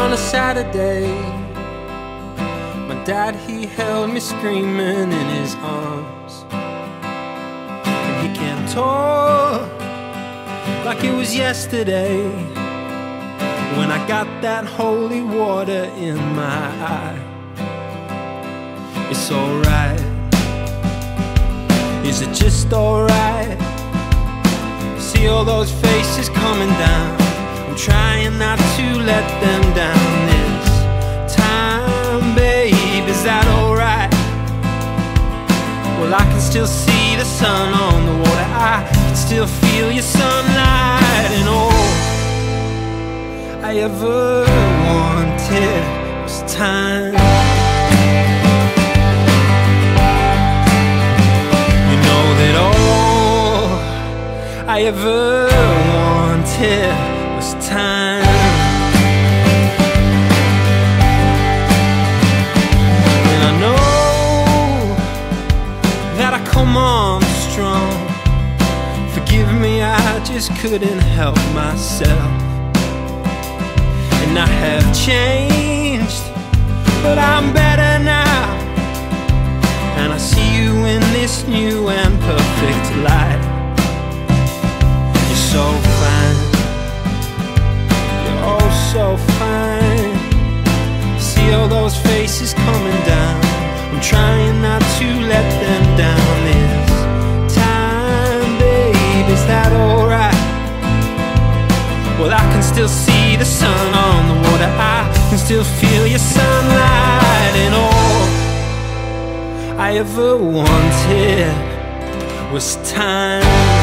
other Saturday. My dad, he held me screaming in his arms. And he can talk like it was yesterday. When I got that holy water in my eye. It's alright. Is it just alright? See all those faces coming down. Can still see the sun on the water. I can still feel your sunlight, and all I ever wanted was time. You know that all I ever wanted was time. Just couldn't help myself. And I have changed, but I'm better now. And I see you in this new and perfect light. You're so fine, you're oh so fine. See all those faces coming down. I'm trying not to let them down Well, I can still see the sun on the water. I can still feel your sunlight and all I ever wanted was time.